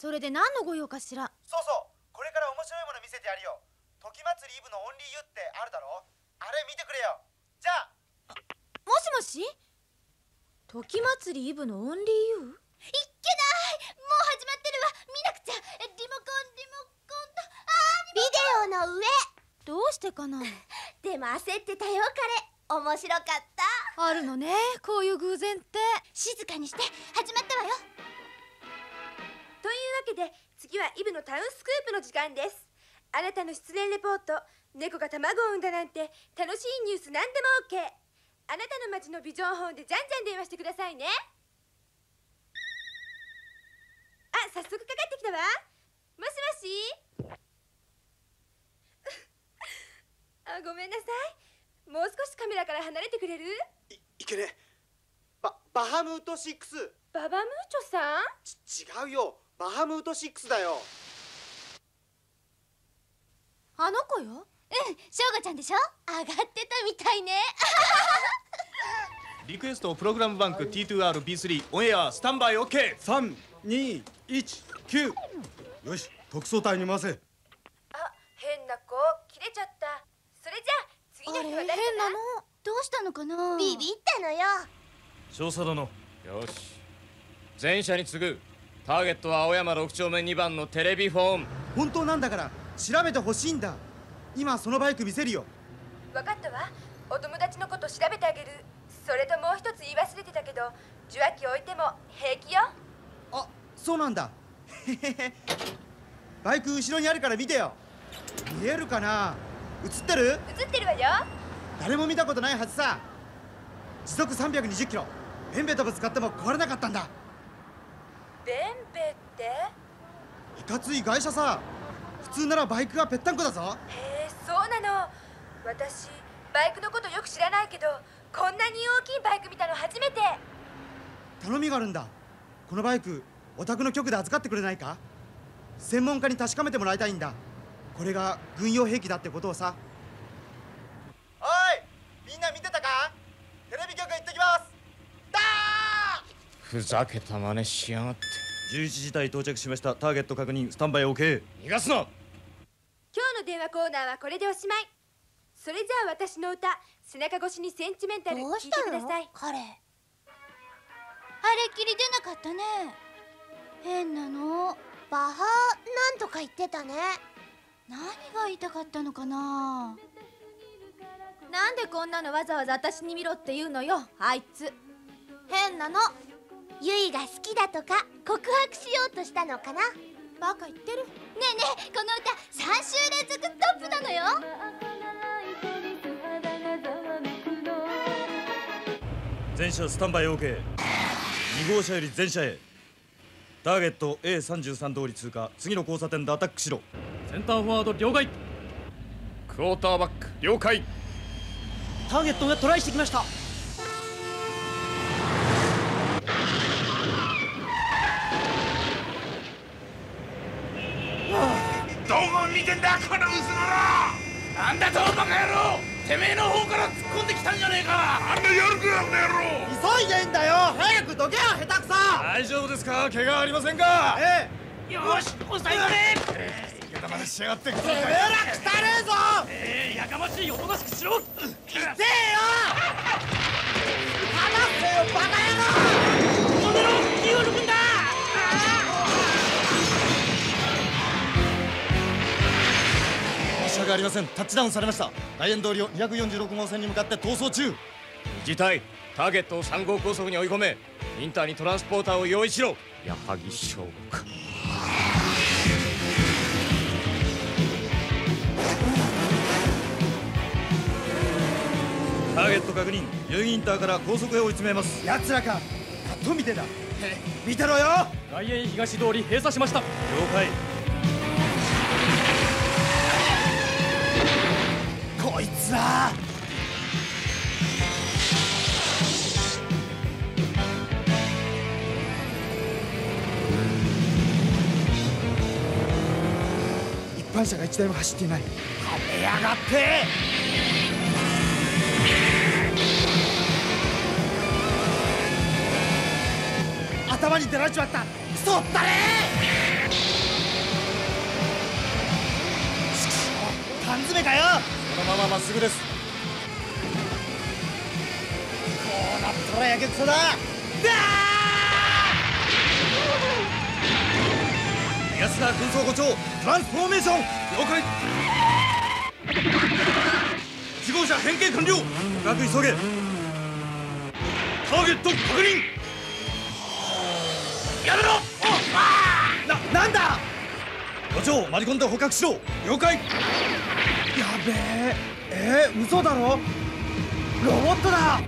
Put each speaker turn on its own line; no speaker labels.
それで何のご用かしら？
そうそう。これから面白いもの見せてやるよ。時祭りイブのオンリーユってあるだろ？あれ見てくれよ。じゃあ。
もしもし？時祭りイブのオンリーユー？
いっけない！もう始まってるわ。見なくちゃ。リモコンリモコンと。あービデオの上。
どうしてかな？
でも焦ってたよ彼。面白かった。
あるのねこういう偶然って。
静かにして。始まったわよ
けで次はイブのタウンスクープの時間です。あなたの失恋レポート猫が卵を産んだなんて楽しいニュース何でも OK あなたの街のビジョンホーンでじゃんじゃん電話してくださいね。あ早速かかってきたわ。もしもし？あごめんなさい。もう少しカメラから離れてくれる？
いいけねババハムート6
ババムーチョさん？
ち違うよバハムート6だよ。
あの子よ？
うんしょうごちゃんでしょ？上がってたみたいね。
リクエストプログラムバンク T2RB3 オンエアスタンバイ OK
三二一九。よし特捜隊に回せ。
あ変な子。切れちゃった。それじゃあ次の日は誰か
な？の。どうしたのかな？
ビビったのよ。
少佐殿。
よし。全社に次ぐターゲットは青山6丁目2番のテレビフォン
本当なんだから調べてほしいんだ。今そのバイク見せるよ。
分かったわ。お友達のこと調べてあげる。それともう一つ言い忘れてたけど受話器置いても平気よ。
あそうなんだ。へへへバイク後ろにあるから見てよ。見えるかな？映ってる？
映ってるわよ。
誰も見たことないはずさ。時速320キロ。ベンベとぶつかっても壊れなかったんだ
ベンベって？
いかつい外車さ普通ならバイクがぺったんこだぞ。
へえそうなの。私バイクのことよく知らないけどこんなに大きいバイク見たの初めて。
頼みがあるんだ。このバイクお宅の局で預かってくれないか？専門家に確かめてもらいたいんだ。これが軍用兵器だってことをさおいみんな見てたかテレビ局行ってきますだ
ふざけた真似しやがって。
十一時台到着しました。ターゲット確認。スタンバイ OK
逃がすな！
今日の電話コーナーはこれでおしまい。それじゃあ私の歌背中越しにセンチメンタル聞い
して
ください。
彼。あれっきり出なかったね。変なの。バハなんとか言ってたね。
何が言いたかったのかな？なんでこんなのわざわざ私に見ろって言うのよあいつ。変なの
ゆいが好きだとか告白しようとしたのかな。ね
バカ言ってる。
えねえこの歌3週連続トップなのよ。
全車スタンバイ OK2 号車より全車へターゲット A33 通り通過次の交差点でアタックしろ
センターフォワード了解
クォーターバック了解
ターゲットがトライしてきました
どこ見てんだこの薄野郎！なんだとバカ野郎！てめえの方から突っ込んできたんじゃねえか！あんなやるかあんな野郎！
急いでんだよ！早くどけよ下手くそ！
大丈夫ですか？怪我ありませんか？
え
よし抑えられ
言い方までしやがって。
てめえら汚ねえぞ！
えー、やかましいおとなしくしろ！
痛えよ！離せよバカ野郎
りません。タッチダウンされました。大円通りを246号線に向かって逃走中。
事態ターゲットを3号高速に追い込め。インターにトランスポーターを用意しろ。矢作翔吾か。
ターゲット確認。ユイインターから高速へ追い詰めます。
奴らか。と見てだ見てろよ。
外苑東通り閉鎖しました。
了解
車が台も走っていない。やがって。頭に出られちまった。そったれ。缶詰かよ。
このまままっすぐです。
こうなったらやけくそだ。
ダー安田軍曹護長トランスフォーメーション
了解。1号車変形完了。
深く急げ。
ターゲット確認。やめろ。
ななんだ。
護長マリコンで捕獲しろ。
了解。
やべえ。えー、嘘だろ。ロボットだ。